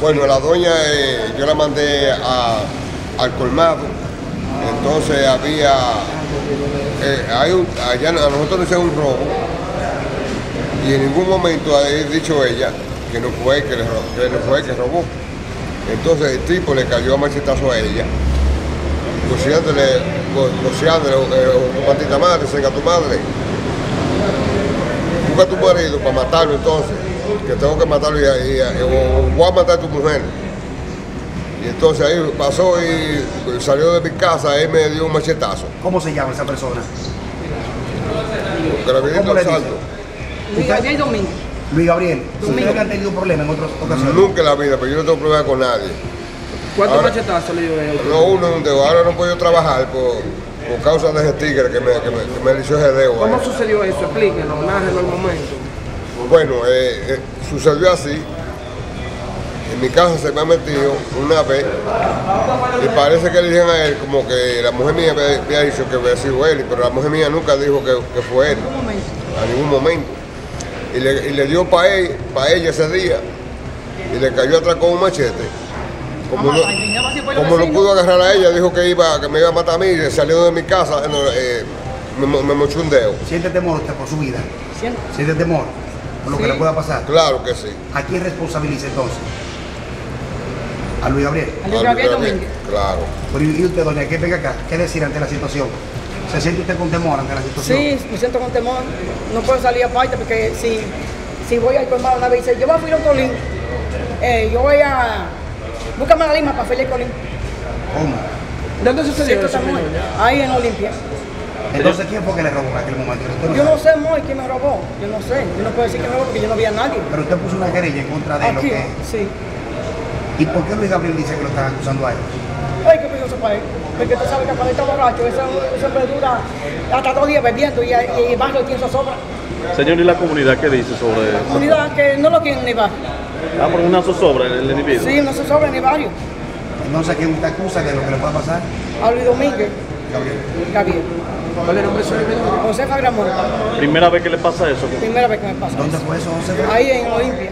Bueno, la doña eh, yo la mandé al colmado, entonces había, eh, hay un- allá a nosotros nos hicieron un robo y en ningún momento ha dicho ella que no fue que, le que no fue que robó. Entonces el tipo le cayó a machetazo a ella, goceándole, go- goceándole, eh, tu madre, venga tu madre. Busca a tu marido para matarlo entonces, que tengo que matarlo y, y- y- o voy a matar a tu mujer. Y entonces ahí pasó y salió de mi casa, él me dio un machetazo, ¿Cómo se llama esa persona? salto. Luis Gabriel Domínguez. Luis Gabriel, Domingo. ¿ustedes han tenido problemas en otras ocasiones? Nunca en la vida, pero yo no tengo problema con nadie. ¿Cuántos machetazos le dio a él? No, uno, un dedo. ahora no puedo trabajar por, por causa de ese tigre que me, que me, que me hizo ese dedo. ¿Cómo sucedió eso? Explíquenos, nárrelo al momento. Bueno, eh, eh, sucedió así. En mi casa se me ha metido una vez y parece que le dijeron a él como que la mujer mía había, había dicho que había sido él, pero la mujer mía nunca dijo que, que fue él, a ningún momento. Y le, y le dio para él, para ella ese día y le cayó atrás con un machete. Como no, como no pudo agarrar a ella, dijo que iba, que me iba a matar a mí y salió de mi casa, eh, me, me mochó un dedo. ¿Siente temor usted por su vida? ¿Siente temor por lo que le pueda pasar? Claro que sí. ¿A quién responsabiliza entonces? A Luis Gabriel. A Luis Gabriel Domínguez. Claro. Pero, ¿Y usted, doña, qué venga acá? ¿Qué decir ante la situación? ¿Se siente usted con temor ante la situación? Sí, me siento con temor. No puedo salir aparte porque si, si voy al colmado una vez y dice, yo voy a Filo Colín, eh, yo voy a... Búscame la lima para Felipe Colín. ¿Cómo? ¿Dónde sucedió muy- señor? Ahí en Olimpia. Entonces, ¿quién fue que le robó en aquel momento? Yo sabe. no sé muy quién me robó. Yo no sé. Yo no puedo decir que me robó porque yo no vi a nadie. Pero usted puso una querella en contra de lo Aquí, que... sí. ¿Y por qué Luis Gabriel dice que lo están acusando a él? Ay, qué curioso para él. Porque tú sabes que cuando está borracho, eso siempre dura hasta dos días bebiendo y, y el barrio tiene zozobra. Señor, ¿y la comunidad qué dice sobre La eso? comunidad que no lo quieren ni barrio. Ah, por una zozobra en el individuo. Sí, no zozobra ni barrio. Entonces, ¿quién usted acusa de lo que le pueda pasar? A Luis Domínguez, Gabriel. Gabriel. ¿Cuál es el nombre suyo? Josefa Gramón. Primera vez que le pasa eso. Primera vez que me pasa. ¿Dónde fue eso, José? Ahí en Olimpia.